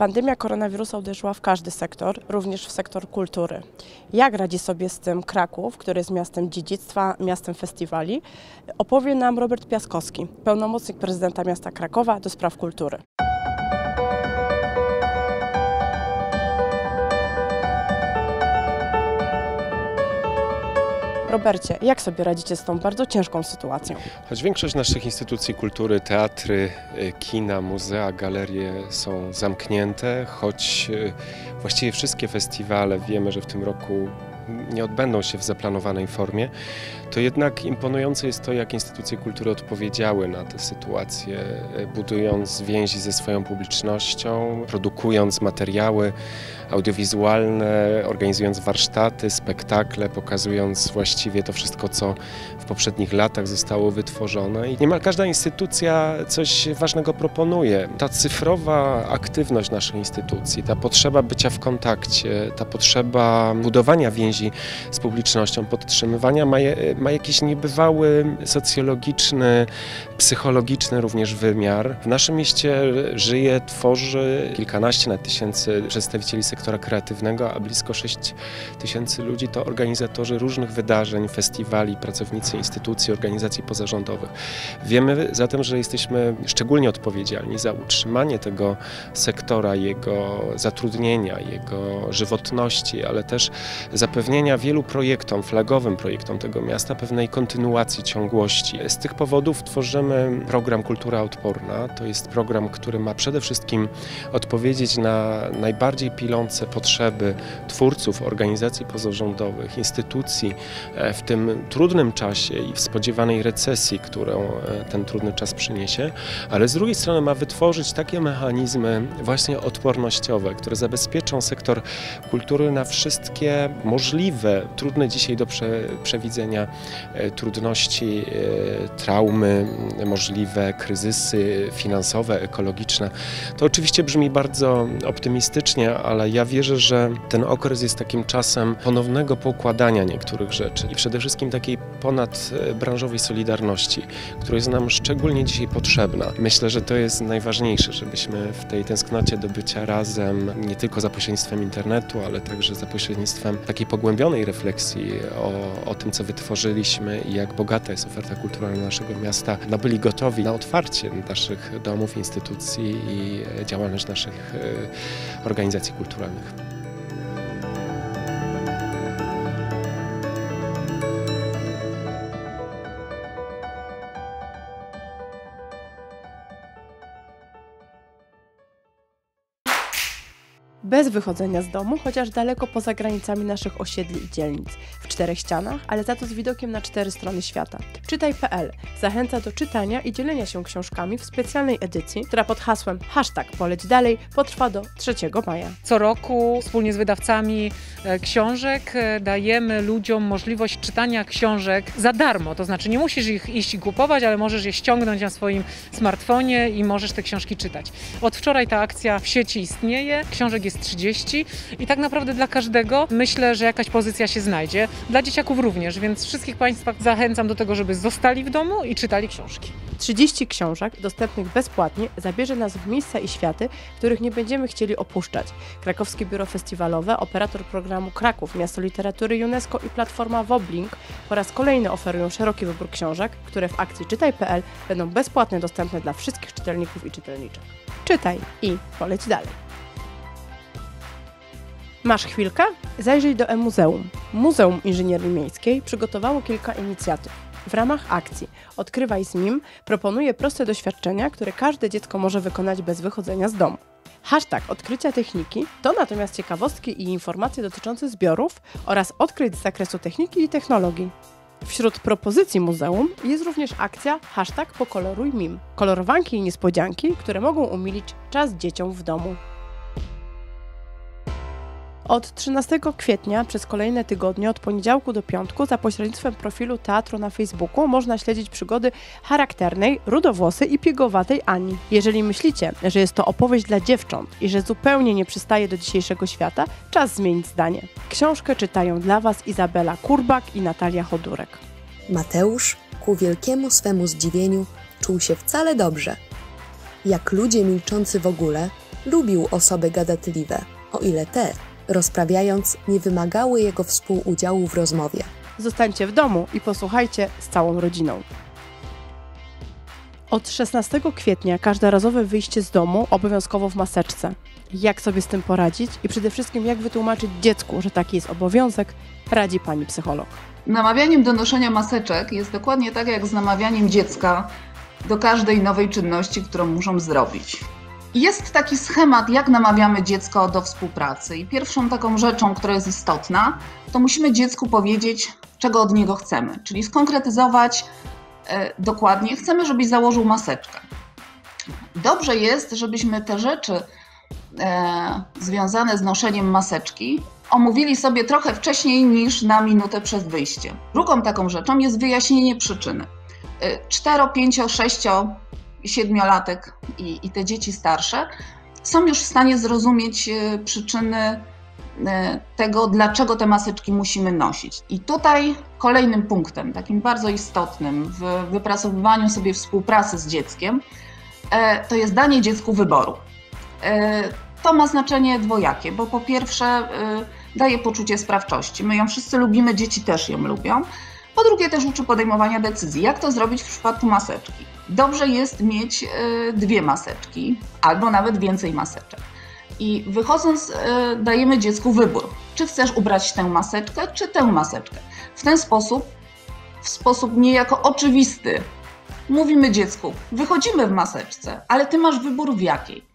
Pandemia koronawirusa uderzyła w każdy sektor, również w sektor kultury. Jak radzi sobie z tym Kraków, który jest miastem dziedzictwa, miastem festiwali, opowie nam Robert Piaskowski, pełnomocnik prezydenta miasta Krakowa do spraw kultury. Robercie, jak sobie radzicie z tą bardzo ciężką sytuacją? Choć większość naszych instytucji kultury, teatry, y, kina, muzea, galerie są zamknięte, choć y, właściwie wszystkie festiwale wiemy, że w tym roku nie odbędą się w zaplanowanej formie, to jednak imponujące jest to, jak instytucje kultury odpowiedziały na tę sytuację, y, budując więzi ze swoją publicznością, produkując materiały audiowizualne, organizując warsztaty, spektakle, pokazując właściwie to wszystko, co w poprzednich latach zostało wytworzone. I niemal każda instytucja coś ważnego proponuje. Ta cyfrowa aktywność naszej instytucji, ta potrzeba bycia w kontakcie, ta potrzeba budowania więzi z publicznością, podtrzymywania ma, jakiś niebywały socjologiczny, psychologiczny również wymiar. W naszym mieście żyje, tworzy kilkanaście na tysięcy przedstawicieli sektora kreatywnego, a blisko 6 tysięcy ludzi to organizatorzy różnych wydarzeń, festiwali, pracownicy instytucji, organizacji pozarządowych. Wiemy zatem, że jesteśmy szczególnie odpowiedzialni za utrzymanie tego sektora, jego zatrudnienia, jego żywotności, ale też zapewnienia wielu projektom, flagowym projektom tego miasta pewnej kontynuacji, ciągłości. Z tych powodów tworzymy program Kultura Odporna. To jest program, który ma przede wszystkim odpowiedzieć na najbardziej pilące potrzeby twórców, organizacji pozarządowych, instytucji e, w tym trudnym czasie i w spodziewanej recesji, którą e, ten trudny czas przyniesie, ale z drugiej strony ma wytworzyć takie mechanizmy właśnie odpornościowe, które zabezpieczą sektor kultury na wszystkie możliwe, trudne dzisiaj do prze, przewidzenia trudności, traumy, możliwe kryzysy finansowe, ekologiczne. To oczywiście brzmi bardzo optymistycznie, ale ja wierzę, że ten okres jest takim czasem ponownego poukładania niektórych rzeczy i przede wszystkim takiej ponadbranżowej solidarności, która jest nam szczególnie dzisiaj potrzebna. Myślę, że to jest najważniejsze, żebyśmy w tej tęsknocie do bycia razem, nie tylko za pośrednictwem internetu, ale także za pośrednictwem takiej pogłębionej refleksji o, o tym, co wytworzyliśmy i jak bogata jest oferta kulturalna naszego miasta, no byli gotowi na otwarcie naszych domów, instytucji i działalność naszych e, organizacji kulturalnych. Bez wychodzenia z domu, chociaż daleko poza granicami naszych osiedli i dzielnic, w czterech ścianach, ale za to z widokiem na cztery strony świata. Czytaj.pl zachęca do czytania i dzielenia się książkami w specjalnej edycji, która pod hasłem hashtag poleć dalej potrwa do 3 maja. Co roku wspólnie z wydawcami e, książek e, dajemy ludziom możliwość czytania książek za darmo, to znaczy nie musisz ich iść i kupować, ale możesz je ściągnąć na swoim smartfonie i możesz te książki czytać. Od wczoraj ta akcja w sieci istnieje, książek jest 30 i tak naprawdę dla każdego myślę, że jakaś pozycja się znajdzie. Dla dzieciaków również, więc wszystkich Państwa zachęcam do tego, żeby zostali w domu i czytali książki. 30 książek dostępnych bezpłatnie zabierze nas w miejsca i światy, których nie będziemy chcieli opuszczać. Krakowskie Biuro Festiwalowe, operator programu Kraków, Miasto Literatury UNESCO i platforma Woblink po raz kolejny oferują szeroki wybór książek, które w akcji czytaj.pl będą bezpłatnie dostępne dla wszystkich czytelników i czytelniczek. Czytaj i poleć dalej. Masz chwilkę? Zajrzyj do e-muzeum. Muzeum Inżynierii Miejskiej przygotowało kilka inicjatyw. W ramach akcji Odkrywaj z MIM proponuje proste doświadczenia, które każde dziecko może wykonać bez wychodzenia z domu. Hashtag odkrycia techniki to natomiast ciekawostki i informacje dotyczące zbiorów oraz odkryć z zakresu techniki i technologii. Wśród propozycji muzeum jest również akcja hashtag pokoloruj MIM. Kolorowanki i niespodzianki, które mogą umilić czas dzieciom w domu. Od 13 kwietnia przez kolejne tygodnie, od poniedziałku do piątku, za pośrednictwem profilu teatru na Facebooku można śledzić przygody charakternej, rudowłosej i piegowatej Ani. Jeżeli myślicie, że jest to opowieść dla dziewcząt i że zupełnie nie przystaje do dzisiejszego świata, czas zmienić zdanie. Książkę czytają dla Was Izabela Kurbak i Natalia Chodurek. Mateusz, ku wielkiemu swemu zdziwieniu, czuł się wcale dobrze. Jak ludzie milczący w ogóle, lubił osoby gadatliwe, o ile te, rozprawiając, nie wymagały jego współudziału w rozmowie. Zostańcie w domu i posłuchajcie z całą rodziną. Od 16 kwietnia każdorazowe wyjście z domu obowiązkowo w maseczce. Jak sobie z tym poradzić i przede wszystkim jak wytłumaczyć dziecku, że taki jest obowiązek, radzi pani psycholog. Namawianiem do noszenia maseczek jest dokładnie tak jak z namawianiem dziecka do każdej nowej czynności, którą muszą zrobić. Jest taki schemat, jak namawiamy dziecko do współpracy. I pierwszą taką rzeczą, która jest istotna, to musimy dziecku powiedzieć, czego od niego chcemy, czyli skonkretyzować e, dokładnie, chcemy, żebyś założył maseczkę. Dobrze jest, żebyśmy te rzeczy e, związane z noszeniem maseczki omówili sobie trochę wcześniej niż na minutę przed wyjściem. Drugą taką rzeczą jest wyjaśnienie przyczyny. 4, 5, 6, 7-latek i, i te dzieci starsze są już w stanie zrozumieć e, przyczyny e, tego, dlaczego te maseczki musimy nosić. I tutaj kolejnym punktem, takim bardzo istotnym w wypracowywaniu sobie współpracy z dzieckiem, e, to jest danie dziecku wyboru. To ma znaczenie dwojakie, bo po pierwsze daje poczucie sprawczości. My ją wszyscy lubimy, dzieci też ją lubią. Po drugie też uczy podejmowania decyzji. Jak to zrobić w przypadku maseczki? Dobrze jest mieć e, dwie maseczki albo nawet więcej maseczek. I wychodząc, e, dajemy dziecku wybór, czy chcesz ubrać tę maseczkę, czy tę maseczkę. W ten sposób, w sposób niejako oczywisty, mówimy dziecku: wychodzimy w maseczce, ale ty masz wybór w jakiej.